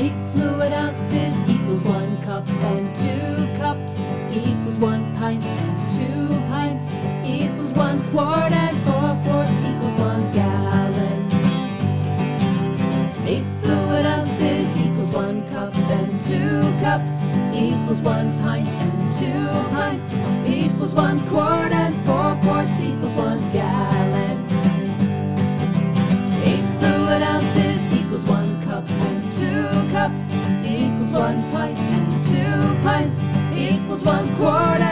Eight fluid ounces equals one cup and two cups equals one pint and two pints equals one quart and four quarts equals one gallon. Eight fluid ounces equals one cup and two cups equals one pint and two pints equals one quart and four quarts equals cups equals one pint, and two pints equals one quart.